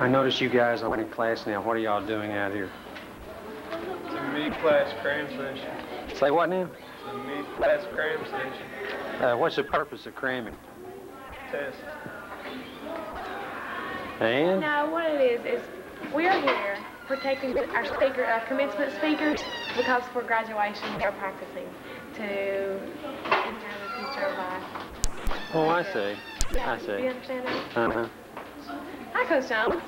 I notice you guys are in class now. What are y'all doing out here? It's a mid-class cram session. Say what now? It's a mid-class cram session. Uh, what's the purpose of cramming? Test. And? No, what it is, is we're here protecting our speaker, our commencement speakers, because for graduation they're practicing to enter the future of life. Oh, I see. Yeah, I see. You understand that? Uh-huh. That goes down.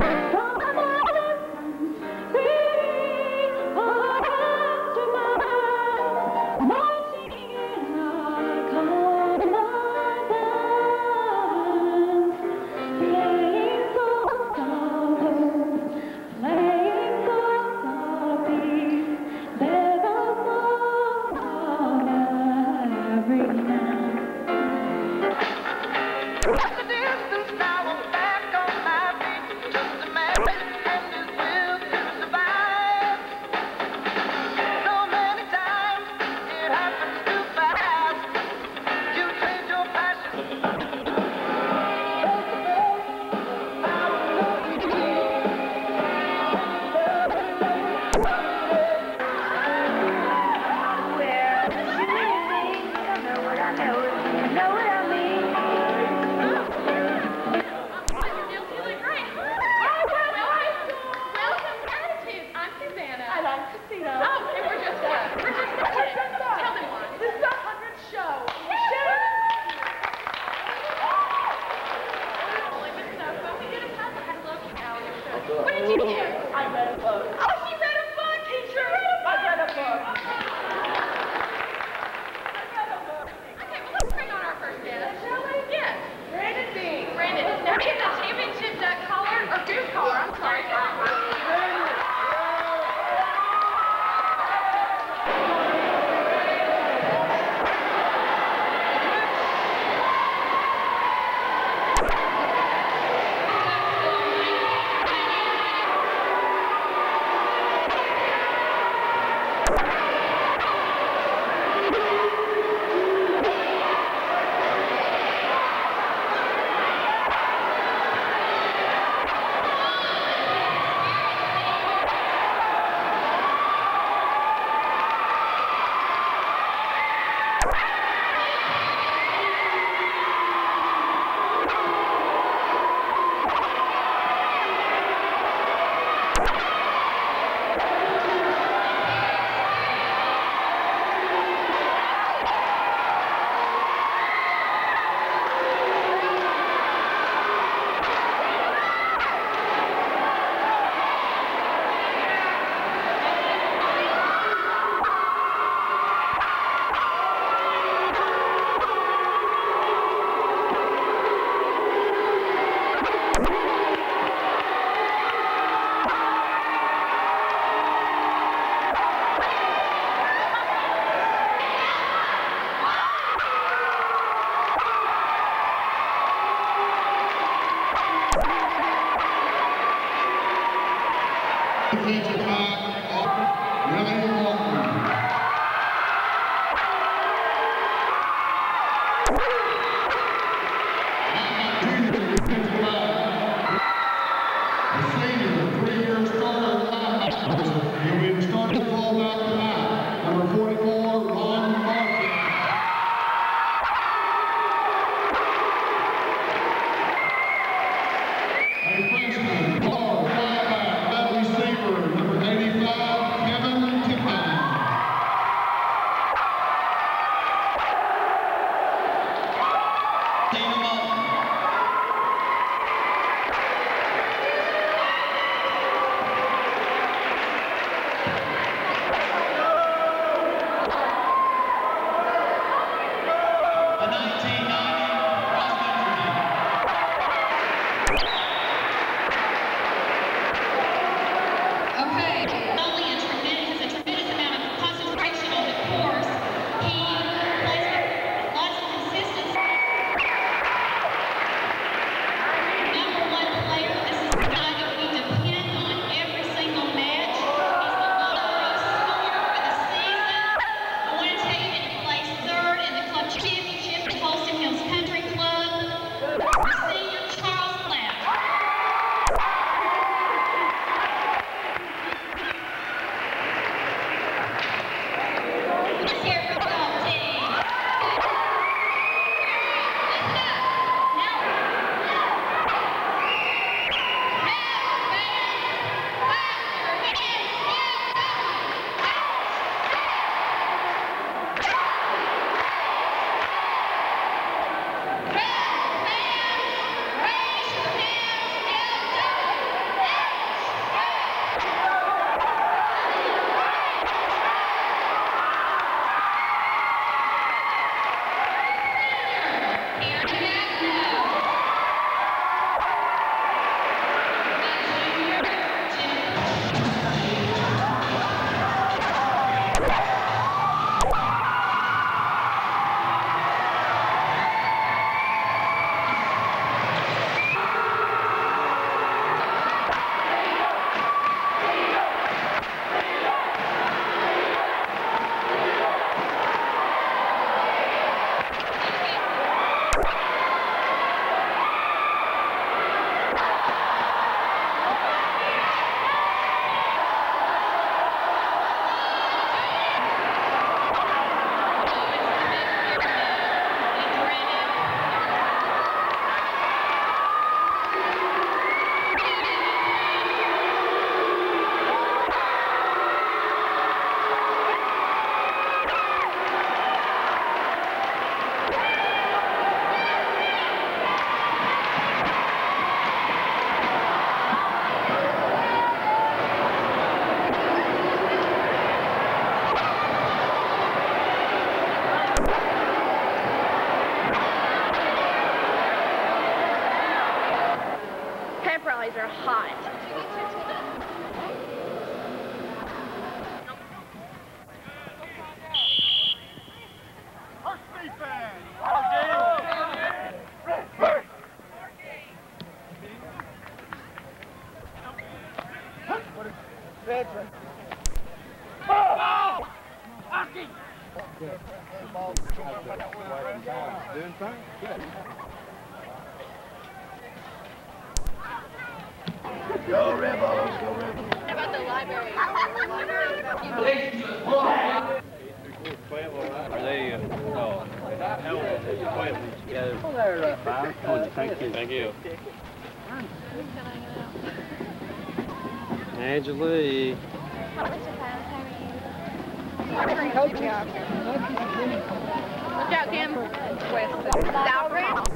Stop. to fall back to back. Number 44.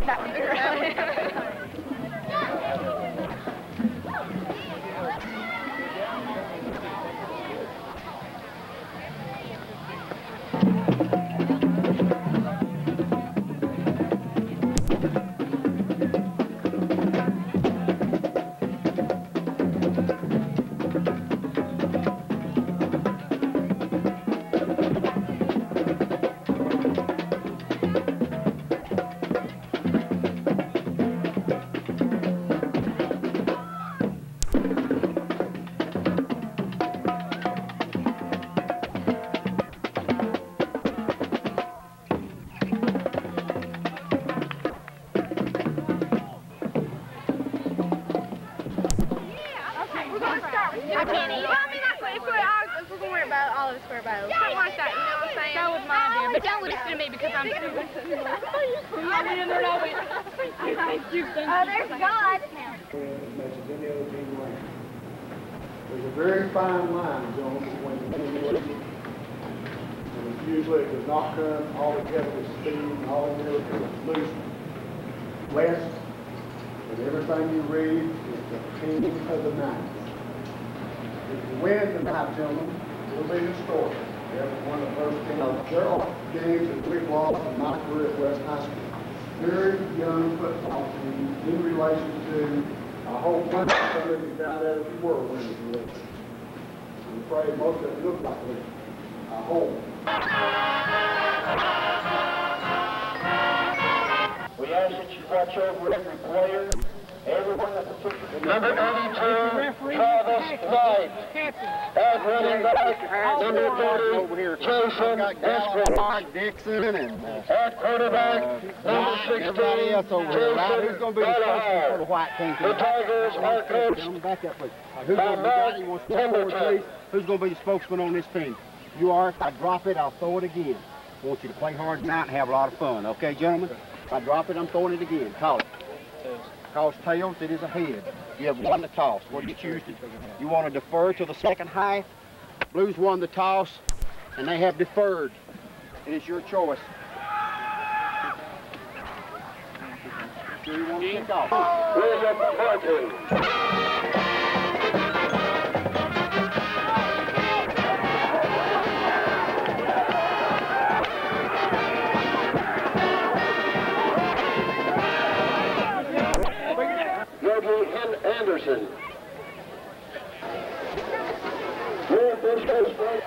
South. I can't eat. Well, I mean, that's what, if we're, uh, if we're gonna worry about all of the square battles. I don't want to start, you know what I'm saying? That was my idea, but don't listen to me because I'm stupid. I mean, they're always. Oh, there's God. As much as any other. There's a very fine line, Jones, between continuation and usually it does not come all together with speed and all together with loose. West, and everything you read is the king of the night. Win tonight, gentlemen, it'll be historic. Every one of those games, there are games that we've lost in my career at West High School. Very young football team in relation to a whole bunch of other down there that were winning the league. I'm afraid most of it look like a whole. We ask that you watch over every player. Number 82, Travis Knight. At running back, number 30, Jason Esprit. Dixon and, uh, At quarterback, number 16, everybody else over here, right? Who's gonna be the spokesman for the Jason white team? The Tigers are coached Gentlemen, back up, please. Uh, Who's gonna, the guy you want to step forward, Timberton. Who's gonna be the spokesman on this team? You are. If I drop it, I'll throw it again. I want you to play hard tonight and have a lot of fun. Okay, gentlemen? If I drop it, I'm throwing it again. Call it. Cause tails, it is a head. You have won the toss. What do you choose to do? You want to defer to the second half? Blues won the toss, and they have deferred. It is your choice. Sure you want to kick off? Anderson. Your first baseman.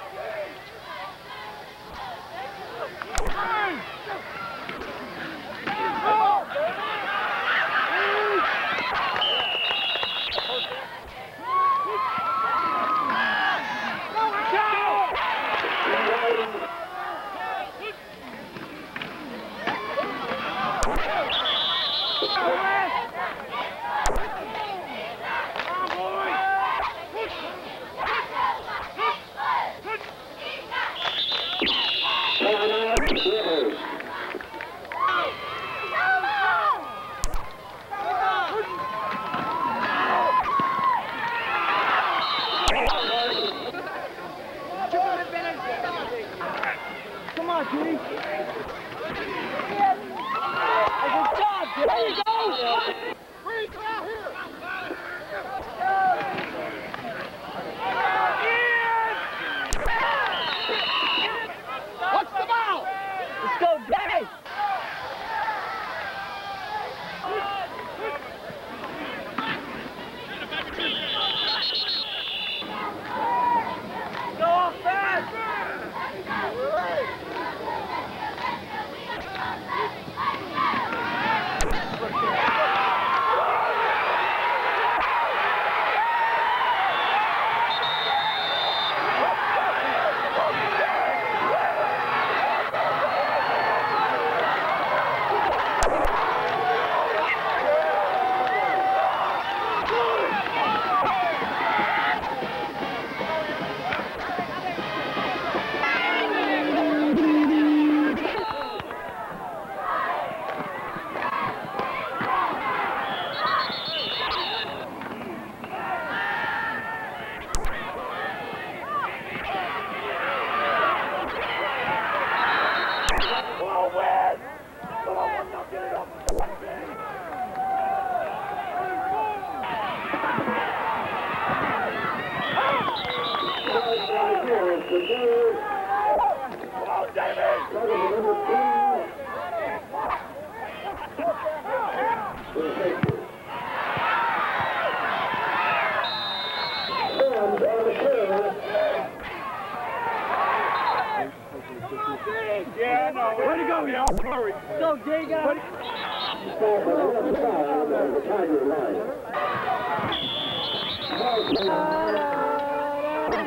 The Tiger line.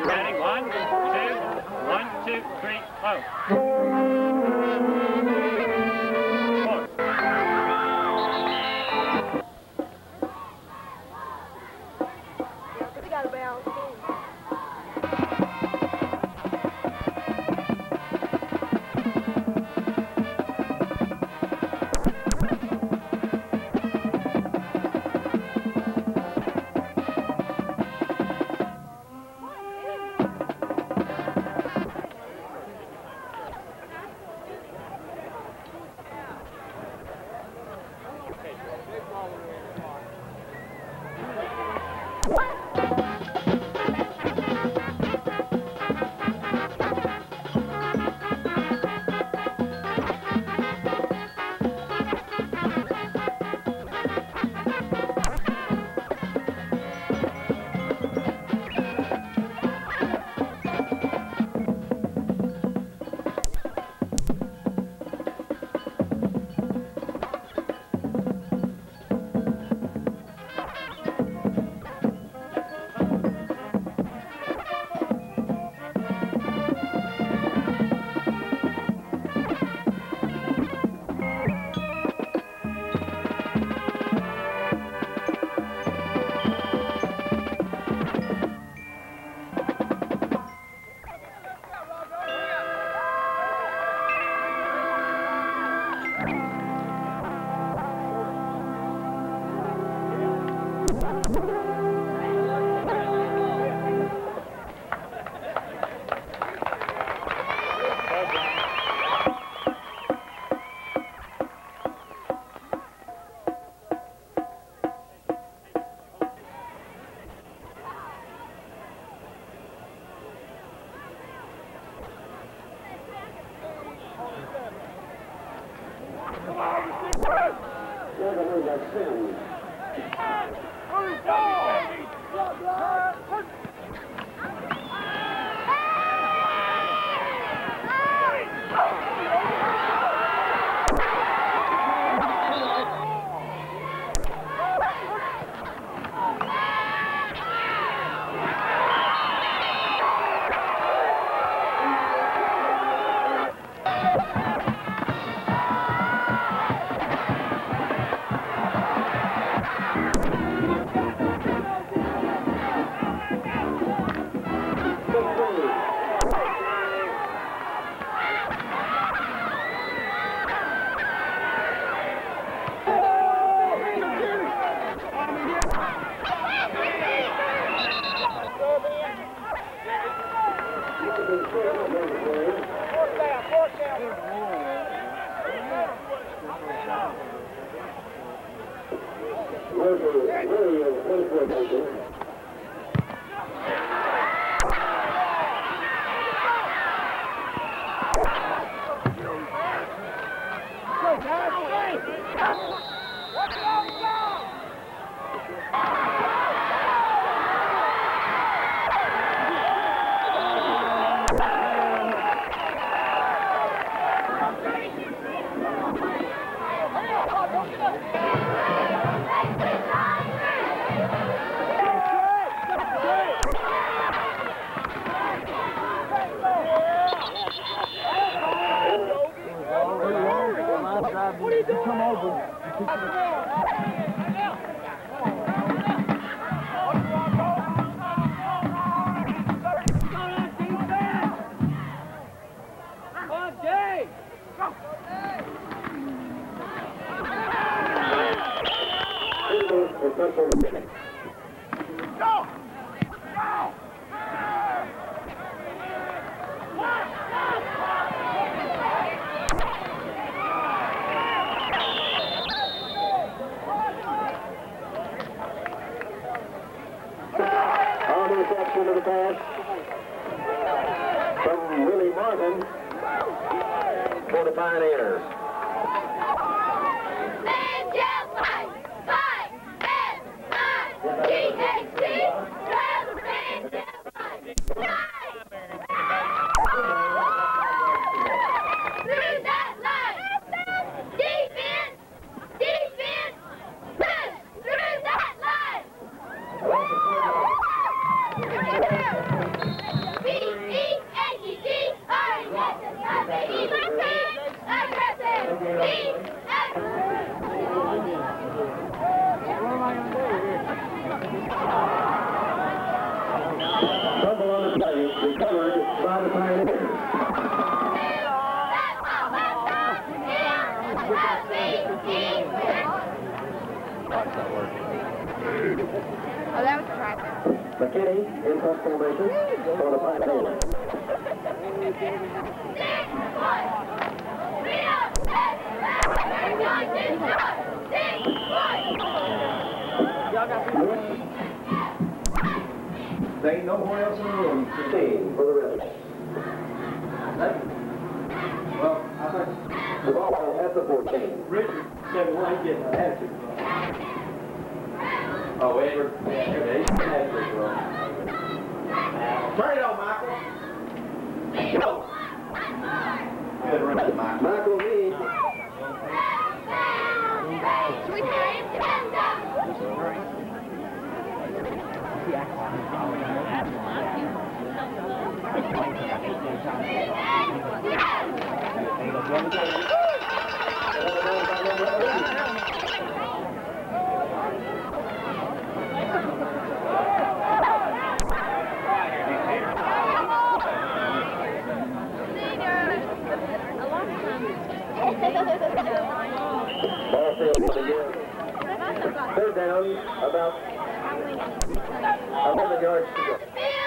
Ready? One, two, one, two, three, go. On reception of the pass from Willie Martin. for the Pioneers. McKinney in front formation for the Pioneers. Ain't nowhere else in the room. 16 for the Rebels. Well, I think The ball at the 14. Richard said, well, he getting a hat trick. Oh, Edward. Yeah, he's a hat trick, bro. Turn it on, Michael. Go. Good run, Michael. Michael Meade. Sweet Ball field. Third down, about 11 yards to go.